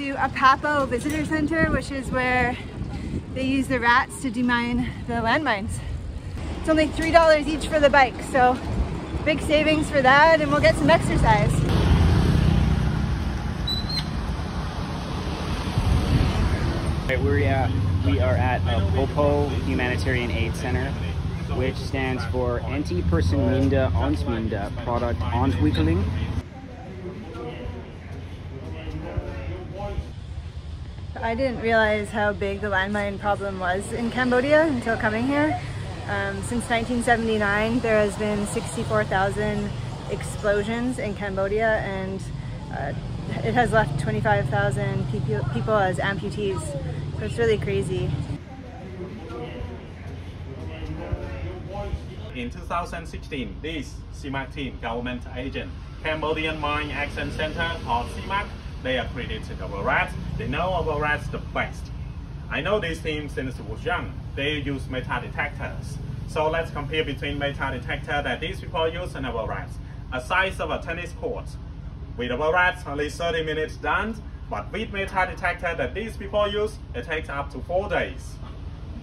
to APOPO Visitor Center, which is where they use the rats to demine the landmines. It's only $3 each for the bike, so big savings for that and we'll get some exercise. Right, We're at, we are at a Popo Humanitarian Aid Center, which stands for Anti-Persoonsmijnen Ontmijnende Product Ontwikkeling. I didn't realize how big the landmine problem was in Cambodia until coming here. Um, since 1979, there has been 64,000 explosions in Cambodia and uh, it has left 25,000 people, as amputees. So it's really crazy. In 2016, this CMAC team, government agent, Cambodian Mine Action Center or CMAC, they are accredited our rats. They know our rats the best. I know this team since I was young. They use metal detectors. So let's compare between metal detector that these people use and our rats. A size of a tennis court. With our rats, only 30 minutes done. But with metal detector that these people use, it takes up to four days.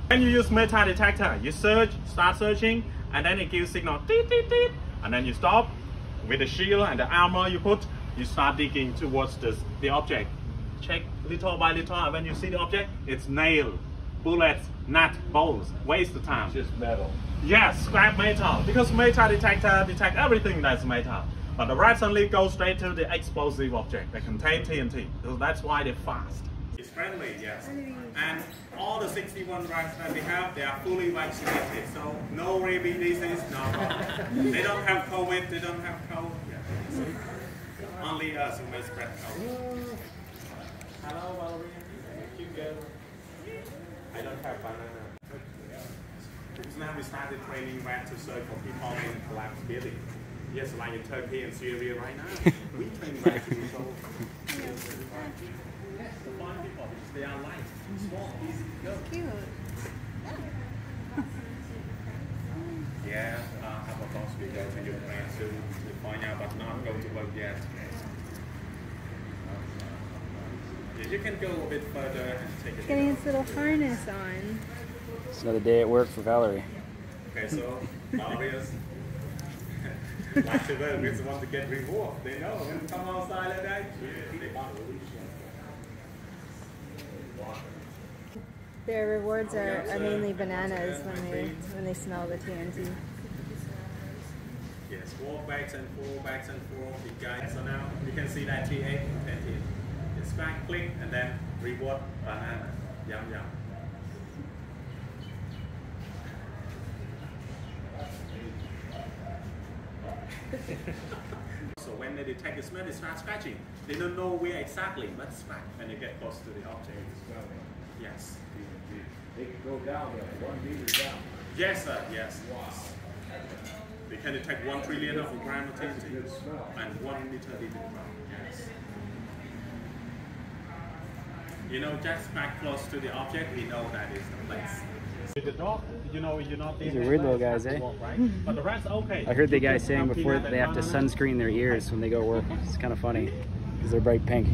When you use metal detector, you search, start searching, and then it gives signal, deet, deet, deet, and then you stop. With the shield and the armor you put, you start digging towards the, the object. Check little by little, and when you see the object, it's nail, bullets, nut, bolts. Waste the time. Just metal. Yes, scrap metal, because metal detector detect everything that's metal. But the rats only go straight to the explosive object that contain TNT. So that's why they're fast. It's friendly, yes. And all the 61 rats that we have, they are fully vaccinated. So no rabies disease, no problem. they don't have COVID, they don't have cold. Yeah. So only us who may spread COVID. Hello, Valerie. You go. I don't have banana. Because now we started training rats to search for people in collapsed building. Yes, like in Turkey and Syria right now. we train rats to solve. To find people because they are light, small, easy to go. Cute. Yeah, uh, have a boss we go to Ukraine soon to find out, but not go to work yet. Yeah, you can go a bit further and take it. Getting its little harness on. It's another day at work for Valerie. Okay, so Marius, like the workers want to get reward. They know oh, uh, when they come outside like that, they want to release Their rewards are, are mainly bananas when they when they smell the TNT. Yes, four bags and four bags and four big guys. So now you can see that T8 and 10 It's back click and then reward banana. Yum yum. so when they detect the smell, they start scratching. They don't know where exactly, but scratch when they get close to the object. Yes. They can go down there, one meter down. Yes, sir. Yes. They can detect one trillion of gram of TNT and one liter liter gram. Yes. You know, just back close to the object, we know that is the place. With the dog, you know, you're not. These are weird little guys, eh? right? But the rats, okay. I heard the guy saying before they have to sunscreen their ears when they go work. It's kind of funny because they're bright pink.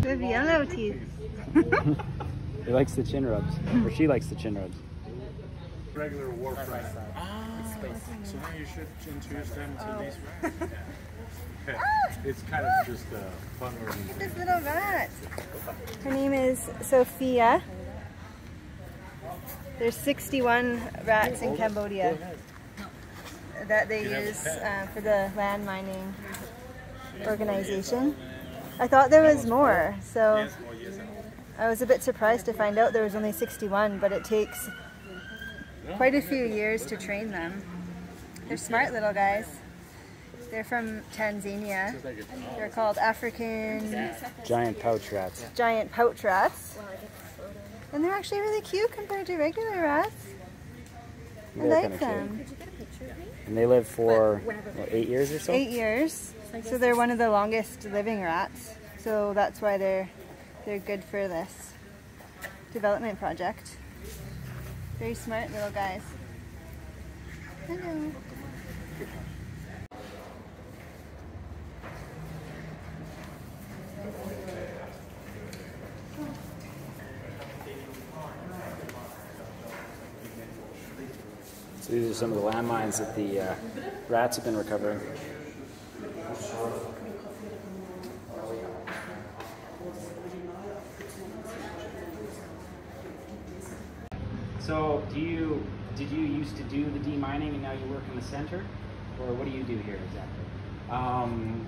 They have yellow teeth. He likes the chin rubs, or she likes the chin rubs. Regular war rat. So now you should introduce them to these rats. It's kind of just a fun version. This little rat. Her name is Sophia. There's 61 rats in Cambodia that they use uh, for the land mining organization. I thought there was more, so Yes, four years old. I was a bit surprised to find out there was only 61, but it takes quite a few years to train them. They're smart little guys. They're from Tanzania. They're called African Giant pouch rats. giant pouch rats. And they're actually really cute compared to regular rats. I like them. And they live for what, eight years or so. Eight years. So they're one of the longest living rats. So that's why they're they're good for this development project. Very smart little guys. Hello. So these are some of the landmines that the uh, rats have been recovering. So do you did you used to do the demining and now you work in the center? Or what do you do here exactly? Um,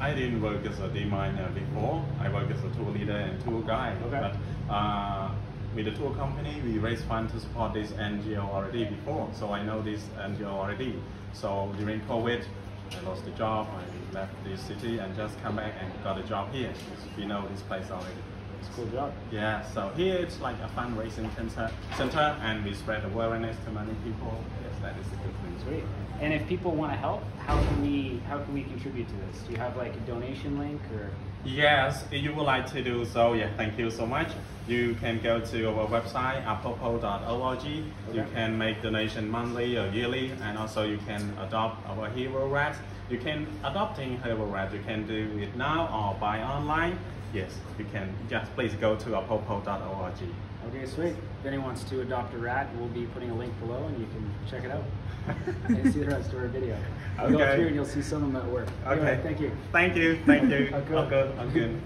I didn't work as a deminer before. I work as a tour leader and tour guide. Okay. But uh, with the tour company, we raised funds to support this NGO already before. So I know this NGO already. So during COVID, I lost the job. I left this city and just come back and got a job here. We know this place already. It's a cool job. Yeah, so here it's like a fundraising center, center and we spread awareness to many people. Yes, that is a good thing. Sweet. And if people want to help, how can we how can we contribute to this? Do you have like a donation link or? Yes, if you would like to do so, yeah, thank you so much. You can go to our website, apopo.org. You can make donation monthly or yearly, and also you can adopt our hero rat. You can adopting hero rat. You can do it now or buy online. Yes, you can. Just please go to apopo.org. Okay, sweet. If anyone wants to adopt a rat, we'll be putting a link below, and you can check it out and see the rest of our video. I'll go Okay. through and you'll see some of them at work. Anyway, Okay. thank you. Thank you. Thank you. I'm good. Oh, good. Oh, good.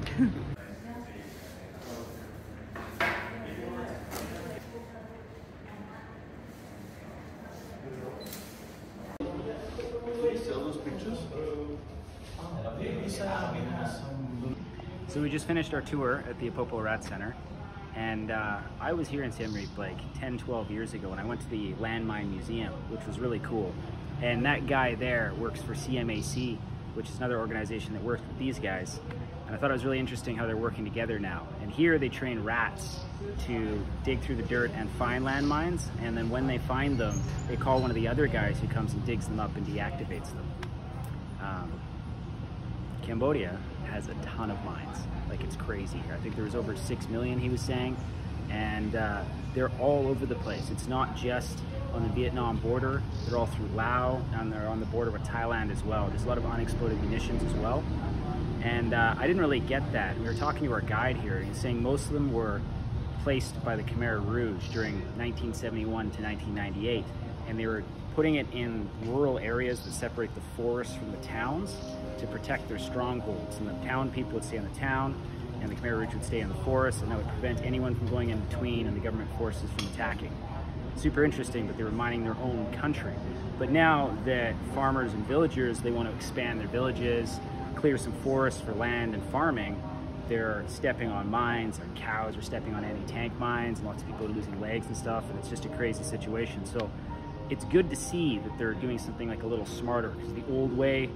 So we just finished our tour at the Apopo Rat Center, and uh, I was here in Siem Reap like 10, 12 years ago, and I went to the Landmine Museum, which was really cool. And that guy there works for CMAC, which is another organization that works with these guys. And I thought it was really interesting how they're working together now. And here they train rats to dig through the dirt and find landmines, and then when they find them, they call one of the other guys who comes and digs them up and deactivates them. Um, Cambodia has a ton of mines. Like it's crazy. I think there was over six million. He was saying, and uh, they're all over the place. It's not just on the Vietnam border. They're all through Laos, and they're on the border with Thailand as well. There's a lot of unexploded munitions as well. And uh, I didn't really get that. We were talking to our guide here, and he's saying most of them were placed by the Khmer Rouge during 1971 to 1998, and they were putting it in rural areas that separate the forests from the towns to protect their strongholds. And the town people would stay in the town, and the Khmer Rouge would stay in the forest, and that would prevent anyone from going in between and the government forces from attacking. Super interesting, but they were mining their own country. But now that farmers and villagers, they want to expand their villages, clear some forests for land and farming, they're stepping on mines, or cows are stepping on anti-tank mines, and lots of people are losing legs and stuff, and it's just a crazy situation. So it's good to see that they're doing something like a little smarter, because the old way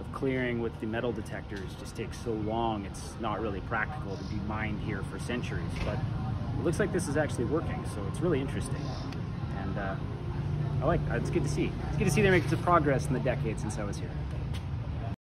of clearing with the metal detectors just takes so long, it's not really practical to be mined here for centuries. But it looks like this is actually working, so it's really interesting. And uh, I like, it's good to see. It's good to see they're making some progress in the decades since I was here.